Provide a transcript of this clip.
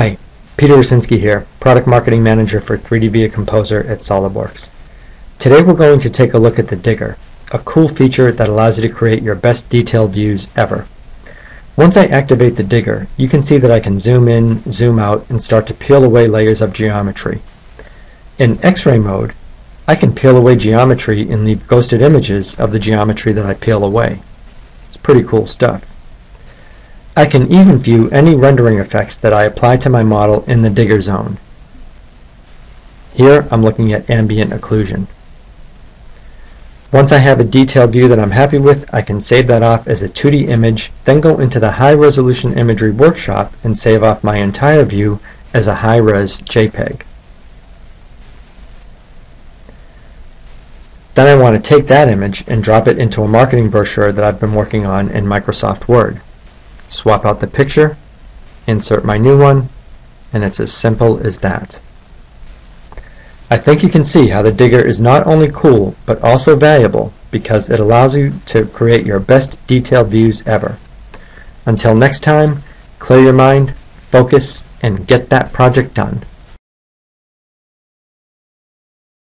Hi, Peter Rosinski here, Product Marketing Manager for 3DVIA Composer at SOLIDWORKS. Today we're going to take a look at the Digger, a cool feature that allows you to create your best detailed views ever. Once I activate the Digger, you can see that I can zoom in, zoom out, and start to peel away layers of geometry. In X-ray mode, I can peel away geometry and leave ghosted images of the geometry that I peel away. It's pretty cool stuff. I can even view any rendering effects that I apply to my model in the Digger zone. Here I'm looking at ambient occlusion. Once I have a detailed view that I'm happy with, I can save that off as a 2D image, then go into the High Resolution Imagery workshop and save off my entire view as a high-res JPEG. Then I want to take that image and drop it into a marketing brochure that I've been working on in Microsoft Word swap out the picture, insert my new one, and it's as simple as that. I think you can see how the Digger is not only cool, but also valuable because it allows you to create your best detailed views ever. Until next time, clear your mind, focus, and get that project done.